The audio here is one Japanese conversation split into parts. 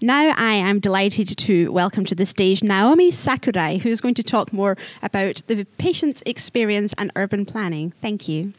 Now I am delighted to welcome to the stage Naomi Sakurai, who is going to talk more about the patient experience and urban planning. Thank you.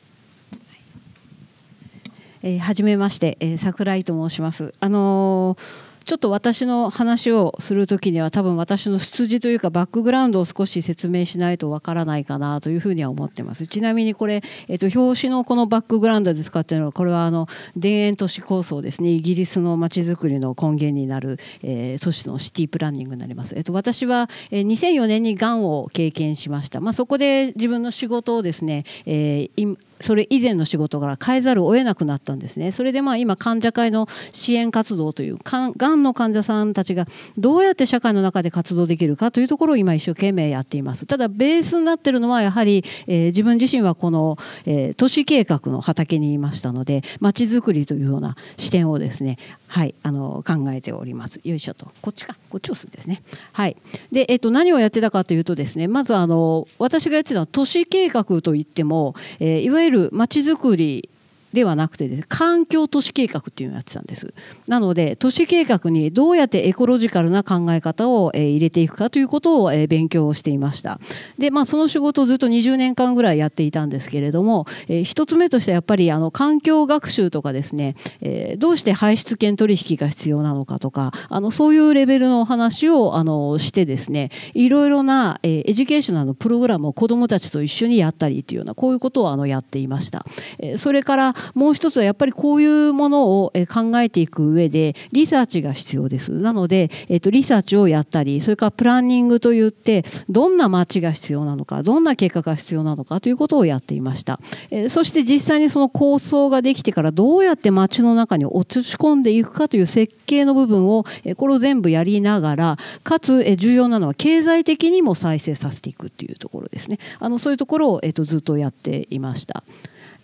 えー、はじめまして、えー、桜井と申します。あのー ちょっと私の話をする時には多分私の出自というかバックグラウンドを少し説明しないとわからないかなというふうには思ってます。ちなみにこれ、えっと、表紙のこのバックグラウンドで使っているのはこれはあの田園都市構想ですね。イギリスのまちづくりの根源になる、えー、都市のシティプランニングになります、えっと、私は、えー、2004年にがんを経験しました、まあ、そこで自分の仕事をですね、えー、それ以前の仕事から変えざるを得なくなったんですね。それでまあ今患者会の支援活動というがんの患者さんたちがどうやって社会の中で活動できるかというところを今一生懸命やっています。ただベースになっているのはやはり、えー、自分自身はこの、えー、都市計画の畑にいましたのでまちづくりというような視点をですねはいあの考えております。よいしょと。こっちか。こっちをするんですね。はい。で、えっと、何をやってたかというとですねまずあの私がやってたのは都市計画といっても、えー、いわゆるまちづくりではなくてです、ね、環境都市計画っていうのをやってたんです。なので都市計画にどうやってエコロジカルな考え方を、えー、入れていくかということを、えー、勉強をしていました。でまあその仕事をずっと20年間ぐらいやっていたんですけれども、えー、一つ目としてやっぱりあの環境学習とかですね、えー、どうして排出権取引が必要なのかとかあのそういうレベルのお話をあのしてですねいろいろな、えー、 educational のプログラムを子どもたちと一緒にやったりというようなこういうことをあのやっていました、えー、それからもう一つはやっぱりこういうものを考えていく上でリサーチが必要です。なので、えっと、リサーチをやったりそれからプランニングといってどんな街が必要なのかどんな結果が必要なのかということをやっていました、えそして実際にその構想ができてからどうやって街の中に落とし込んでいくかという設計の部分をこれを全部やりながらかつ重要なのは経済的にも再生させていくっていうところですね。あのそういうところを、えっと、ずっとやっていました。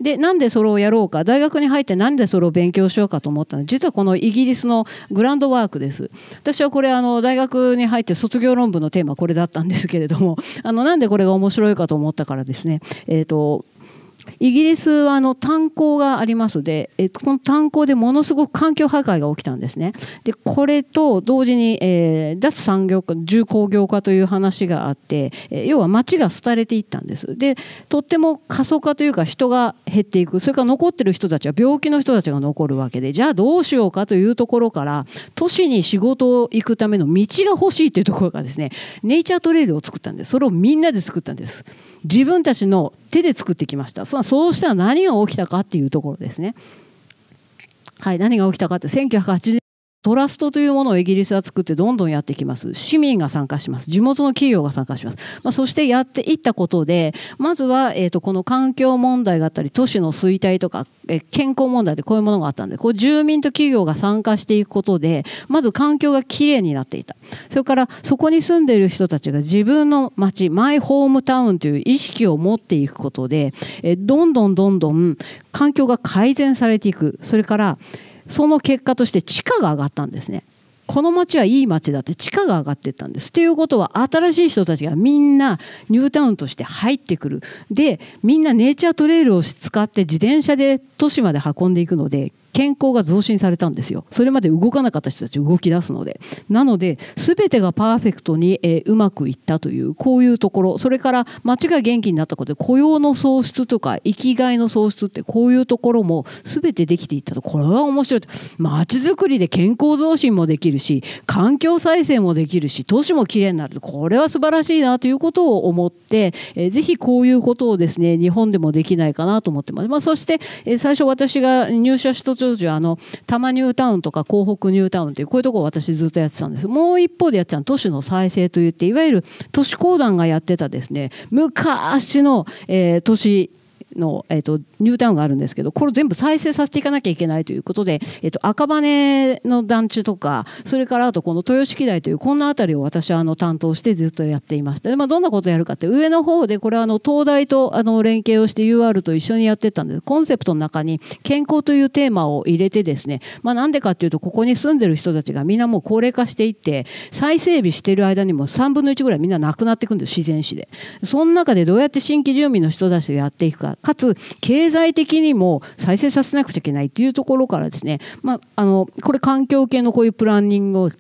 でなんでそれをやろうか？大学に入ってなんでそれを勉強しようかと思ったの？実はこのイギリスのグランドワークです。私はこれあの大学に入って卒業論文のテーマこれだったんですけれども。あのなんでこれが面白いかと思ったからですね。えっ、ー、とイギリスはあの炭鉱がありますで、えこの炭鉱でものすごく環境破壊が起きたんですね。でこれと同時に、えー、脱産業化重工業化という話があって、え、要は町が廃れていったんです。でとっても過疎化というか人が減っていくそれから残ってる人たちは病気の人たちが残るわけでじゃあどうしようかというところから都市に仕事を行くための道が欲しいというところがですねネイチャートレイルを作ったんですそれをみんなで作ったんです。自分たちの手で作ってきました。そうしたら何が起きたかっていうところですね。はい何が起きたかって1980年トラストというものをイギリスは作ってどんどんやっていきます。市民が参加します。地元の企業が参加します。まあ、そしてやっていったことで、まずは、えー、とこの環境問題があったり、都市の衰退とか、えー、健康問題でこういうものがあったんで、こう住民と企業が参加していくことで、まず環境がきれいになっていた。それからそこに住んでいる人たちが自分の街、マイホームタウンという意識を持っていくことで、えー、どんどんどんどん環境が改善されていく。それから、その結果として地価が上がったんですね。この町はいい町だって地価が上がっていったんです。ということは新しい人たちがみんなニュータウンとして入ってくる。でみんなネイチャートレイルを使って自転車で都市まで運んでいくので健康が増進されたんですよ。それまで動かなかった人たち動き出すので。なので全てがパーフェクトに、えー、うまくいったというこういうところ。それから町が元気になったことで雇用の創出とか生きがいの創出ってこういうところも全てできていったと。これは面白い。町づくりで健康増進もできるし環境再生もできるし都市もきれいになる。これは素晴らしいなということを思って、えー、ぜひこういうことをですね日本でもできないかなと思ってます、まあ、そして、えー、最初私が入社した当時はあの多摩ニュータウンとか港北ニュータウンっていうこういうところを私ずっとやってたんです。もう一方でやってたのは都市の再生といっていわゆる都市公団がやってたですね。昔の、えー、都市の、えーと、ニュータウンがあるんですけどこれ全部再生させていかなきゃいけないということで、えーと、赤羽の団地とかそれからあとこの豊敷台というこんな辺りを私はあの担当してずっとやっていました。で、まあ、どんなことをやるかって上の方でこれはあの東大とあの連携をして UR と一緒にやってたんです。コンセプトの中に健康というテーマを入れてですね、まあ、なんでかっていうとここに住んでる人たちがみんなもう高齢化していって再整備している間にも3分の1ぐらいみんな亡くなっていくんです自然死で。その中でどうやって新規住民の人たちがやっていくか。かつ経済的にも再生させなくちゃいけないっていうところからですね、まあ、あのこれ環境系のこういうプランニングを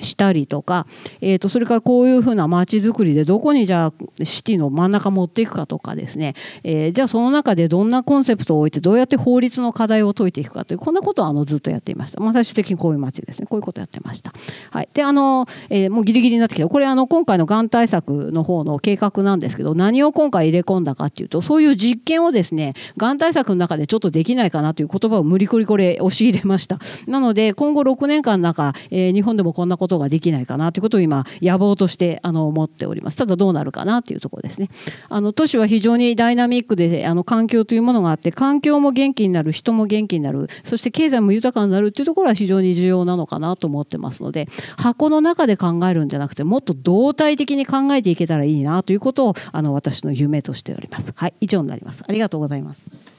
したりとか、えー、とそれからこういうふうな街づくりでどこにじゃあシティの真ん中持っていくかとかですね、えー、じゃあその中でどんなコンセプトを置いてどうやって法律の課題を解いていくかというこんなことをあのずっとやっていました、まあ、最終的にこういう街ですね。こういうことをやってました。はい、であの、えー、もうギリギリになってきた。これあの今回のがん対策の方の計画なんですけど何を今回入れ込んだかっていうとそういう実験をですねがん対策の中でちょっとできないかなという言葉を無理くりこれ押し入れました。なので今後6年間の中、えー、日本でもこんなことができないかなということを今野望としてあの思っております。ただどうなるかなというところですね。あの都市は非常にダイナミックであの環境というものがあって環境も元気になる人も元気になるそして経済も豊かになるというところは非常に重要なのかなと思ってますので箱の中で考えるんじゃなくてもっと動体的に考えていけたらいいなということをあの私の夢としております。はい以上になります。ありがとうございます。